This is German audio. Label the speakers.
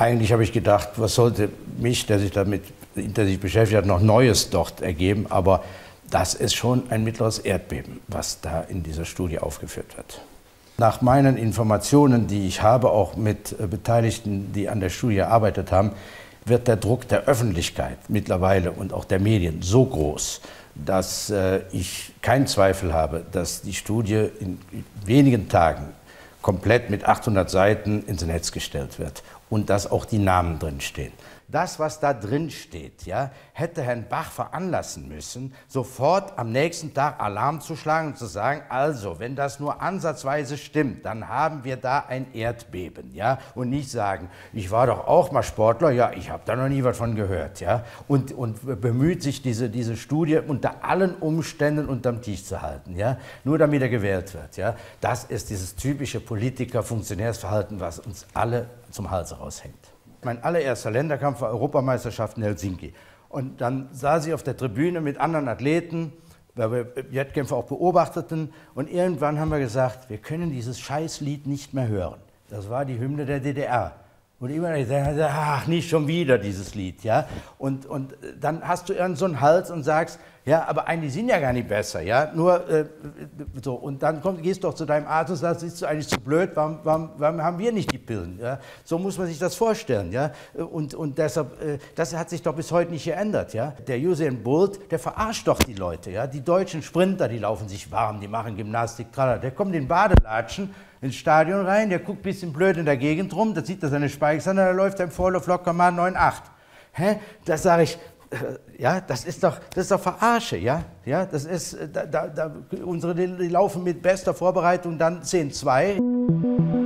Speaker 1: Eigentlich habe ich gedacht, was sollte mich, der sich damit intensiv beschäftigt hat, noch Neues dort ergeben. Aber das ist schon ein mittleres Erdbeben, was da in dieser Studie aufgeführt wird. Nach meinen Informationen, die ich habe, auch mit äh, Beteiligten, die an der Studie gearbeitet haben, wird der Druck der Öffentlichkeit mittlerweile und auch der Medien so groß, dass äh, ich keinen Zweifel habe, dass die Studie in wenigen Tagen komplett mit 800 Seiten ins Netz gestellt wird und dass auch die Namen drinstehen. Das, was da drin steht, ja, hätte Herrn Bach veranlassen müssen, sofort am nächsten Tag Alarm zu schlagen und zu sagen, also, wenn das nur ansatzweise stimmt, dann haben wir da ein Erdbeben, ja, und nicht sagen, ich war doch auch mal Sportler, ja, ich habe da noch nie was von gehört, ja, und, und bemüht sich, diese, diese Studie unter allen Umständen unterm Tisch zu halten, ja, nur damit er gewählt wird, ja. Das ist dieses typische Politiker-Funktionärsverhalten, was uns alle zum Hals raushängt. Mein allererster Länderkampf war Europameisterschaft in Helsinki. Und dann saß ich auf der Tribüne mit anderen Athleten, weil wir Wettkämpfe auch beobachteten. Und irgendwann haben wir gesagt, wir können dieses Scheißlied nicht mehr hören. Das war die Hymne der DDR. Und immer gesagt, ach, nicht schon wieder dieses Lied, ja. Und, und dann hast du irgend so einen Hals und sagst, ja, aber eigentlich sind ja gar nicht besser, ja. Nur äh, so und dann komm, gehst doch zu deinem Arzt und sagst, bist du eigentlich zu blöd? Warum, warum, warum, haben wir nicht die Pillen? Ja? So muss man sich das vorstellen, ja. Und, und deshalb, äh, das hat sich doch bis heute nicht geändert, ja. Der Usain Bolt, der verarscht doch die Leute, ja. Die deutschen Sprinter, die laufen sich warm, die machen Gymnastik, tralala. Der kommt in Badelatschen ins Stadion rein, der guckt ein bisschen blöd in der Gegend rum, da sieht er seine Spikes an, da läuft er im Vorlauf locker mal 9,8. Hä? Das sage ich, ja, das ist doch, das ist doch Verarsche, ja, ja, das ist, da, da, unsere, die laufen mit bester Vorbereitung dann 10,2.